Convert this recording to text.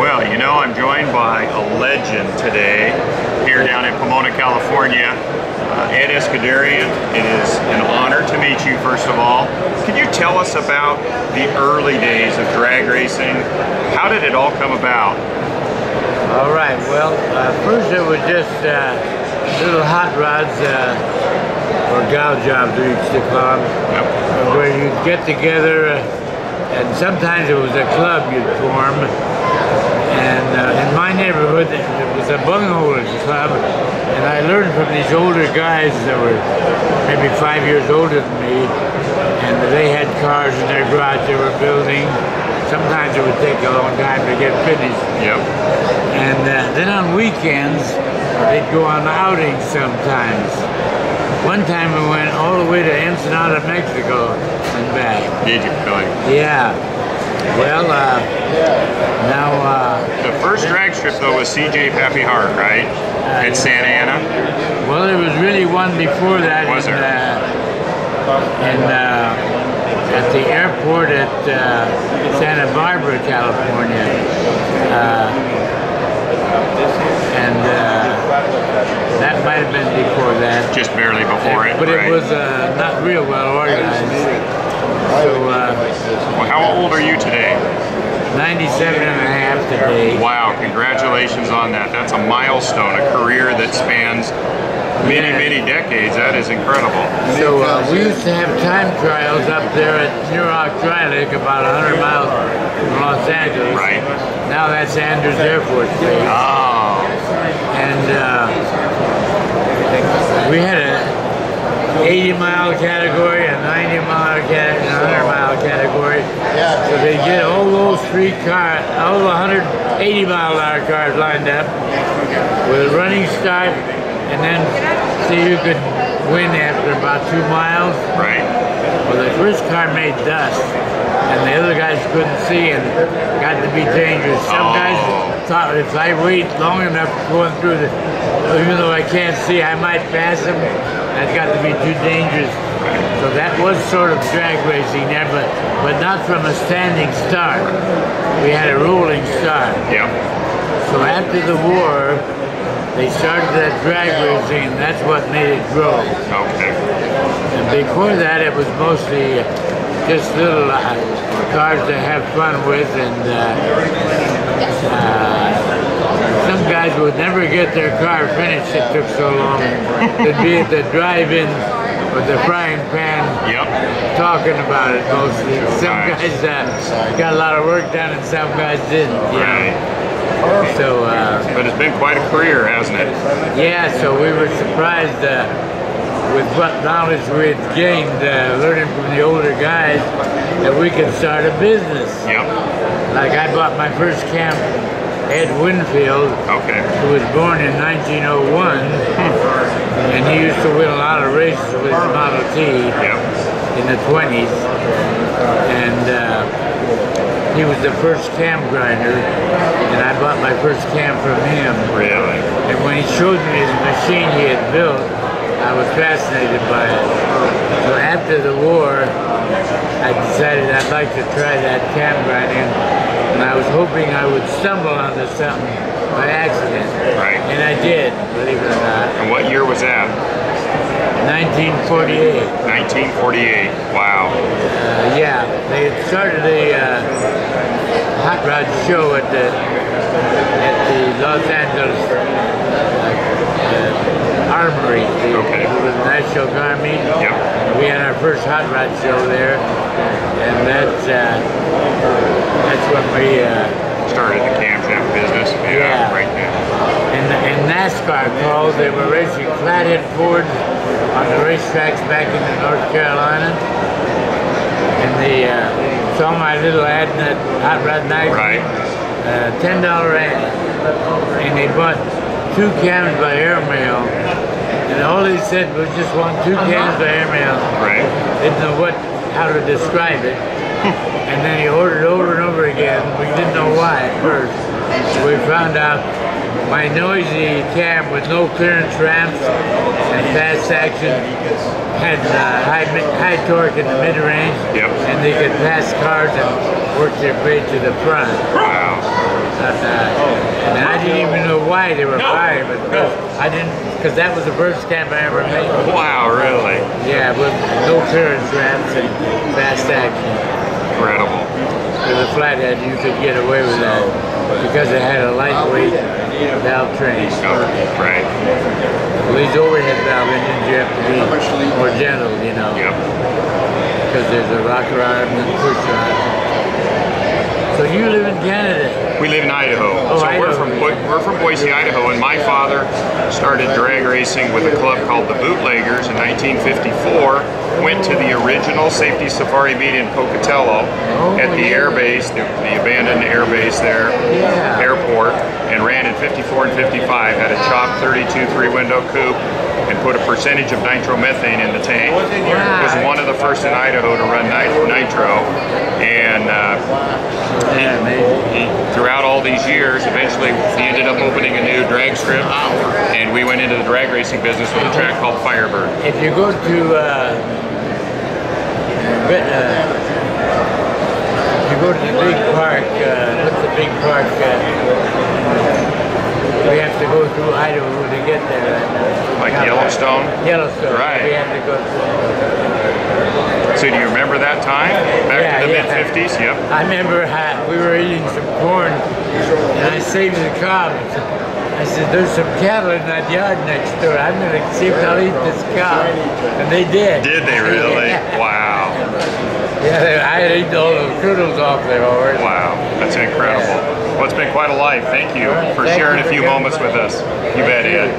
Well, you know, I'm joined by a legend today here down in Pomona, California. Uh, Ed Iskenderian, it is an honor to meet you, first of all. Can you tell us about the early days of drag racing? How did it all come about? All right. Well, uh, first it was just uh, little hot rods uh, or gow jobs, we used to call them, Yep. where you'd get together, uh, and sometimes it was a club you'd form. And uh, in my neighborhood, it was a bungholders club, and I learned from these older guys that were maybe five years older than me, and they had cars in their garage they were building. Sometimes it would take a long time to get finished. Yep. And uh, then on weekends, they'd go on outings sometimes. One time we went all the way to Ensenada, Mexico and back. Did you, Billy? Yeah. Well, uh, now, uh, The first drag strip, though, was CJ Pappy Hart, right? At Santa Ana? well, there was really one before that Was in, there? uh, in uh, at the airport at uh, Santa Barbara, California. Uh, and uh, that might have been before that. Just barely before it, but right? it was uh, not real well organized. So uh, Well, how old are you today? 97 and a half today. Wow, congratulations on that. That's a milestone, a career that spans many, many decades. That is incredible. So uh, we used to have time trials up there at Muroc Dry Lake, about 100 miles from Los Angeles. Right. Now that's Edwards Air Force Base. Oh, And uh, we had a 80 mile category, a 90 mile category, and a 100 mile category. So they get all those three cars, all the 180 mile an hour cars lined up with a running start, and then so you could win after about two miles. right. Well, the first car made dust, and the other guys couldn't see, and got to be dangerous. Some Oh. guys thought if I wait long enough going through the, even though I can't see, I might pass them. That's got to be too dangerous. So that was sort of drag racing there, but but not from a standing start. We had a rolling start. Yep. So after the war, they started that drag racing, and that's what made it grow. Okay. And before that, it was mostly just little uh, cars to have fun with, and uh, uh, some guys would never get their car finished. It took so long. They'd be at the drive-in with the frying pan Yep. talking about it mostly. Some Right. guys uh, got a lot of work done, and some guys didn't. Right. know? So. Uh, But it's been quite a career, hasn't it? yeah, so we were surprised uh, with what knowledge we had gained, uh, learning from the older guys, that we could start a business. Yep. Like I bought my first cam, Ed Winfield, Okay. who was born in 1901, and he used to win a lot of races with his Model T Yep. in the 20s. And uh, he was the first cam grinder, and I bought my first cam from him. Really? And when he showed me his machine he had built, I was fascinated by it. So after the war, I decided I'd like to try that cam grinding, and I was hoping I would stumble onto something by accident. Right. And I did, believe it or not. And what year was that? 1948. 1948. Wow. Uh, yeah, they had started a uh, hot rod show at the at the Los Angeles uh, Armory. The, Okay. It was a National Car meet. Yep. We hot rod show there, and that's uh, that's when we uh, Started the camshaft business. Yeah. Yeah. Right there. and, and NASCAR called. They were racing flathead Fords on the racetracks back in North Carolina. And they uh, saw my little ad in that Hot Rod Night. Right. Uh, $10 ad. And they bought two cams by airmail. And all he said was just want two cams by airmail. Right. Didn't know what, how to describe it. and then he ordered over and over again. We didn't know why at first. So we found out my noisy cam with no clearance ramps and fast action had uh, high, high torque in the mid-range. Yep. And they could pass cars and work their way to the front. Wow. And, uh, and I didn't even know why they were fired, but because I didn't, because that was the first cam I ever made. Wow, really? Yeah, with no clearance ramps and fast action. Incredible. With a flathead, you could get away with that because it had a lightweight valve train. Oh, right. Well, these overhead valve engines, you have to be more gentle, you know, Yep. because there's a rocker arm and a push arm. So you live in Canada. We live in Idaho. Oh, so we're from we're from Boise, Idaho, and my father started drag racing with a club called the Bootleggers in 1954. Went to the original safety safari meet in Pocatello Oh, at the yeah. air base, the, the abandoned air base there, Yeah. airport, and ran in 54 and 55. Had a chop 32 three-window coupe and put a percentage of nitromethane in the tank. Wow. Was one of the first in Idaho to run nit- nitro, and. Uh, Yeah, amazing. he, throughout all these years, eventually he ended up opening a new drag strip, and we went into the drag racing business with a track called Firebird. If you go to uh, Bit- uh, if you go to the big park, uh, what's the big park? Uh, we have to go through Idaho to get there. And, uh, Like Yellowstone. Yellowstone. Right. We have to go through. So do you remember that time? Back Yeah, to the yeah. mid 50s? Yep. I remember how we were eating some corn, and I saved the cob. I said, "There's some cattle in that yard next door. I'm gonna see if they'll eat this cow. and they did. Did they really? Yeah. Wow. Yeah, they- I had eaten all the kernels off there already. Wow. That's incredible. Well, it's been quite a life. Thank you right. for Thank sharing you a few moments with us. You bet, Ed.